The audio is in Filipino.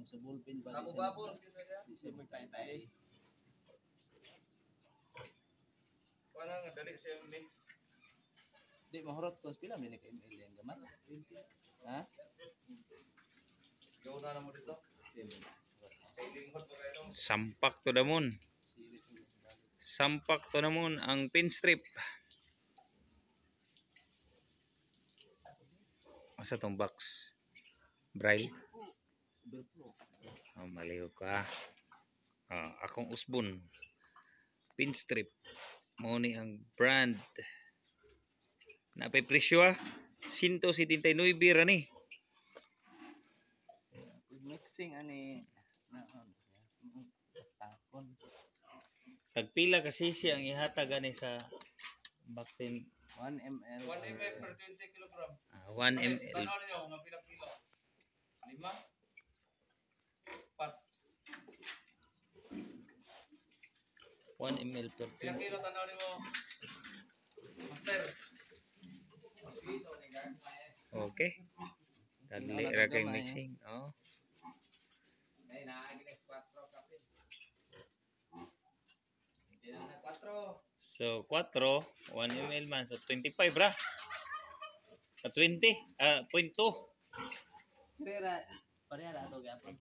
Ang sa bullpen pa. Ako siya- babos. Di siya magpapay. Wala nga, dali siya mix. Di mahurot ko. Pila minute ml yan gaman. Ha? Gawa na mo dito. Sampak to damon. Sampak to damon ang pin strip. Asa tong box? Braille? Oh, maliw ka. Ah, akong usbon. Pin strip. Mo ni ang brand. Napay presyo ah. 179 ra ni. Mixing ani na tapon. Tagpila kasi siya ang ihatag ani sa baktin 1 ml. 1 ml per 20 kilogram. ah, 1 ml. Tanaw niyo nga pila kilo. Lima. 1 ml per Pila kilo tanaw niyo. Master. Okay. Dali ra kay mixing. Oh. Ay na ginas 4 kape. Hindi na 4. So 4, 1 ml man so 25 ra. Sa 20, ah, point 2. Pero pareha na to gapon.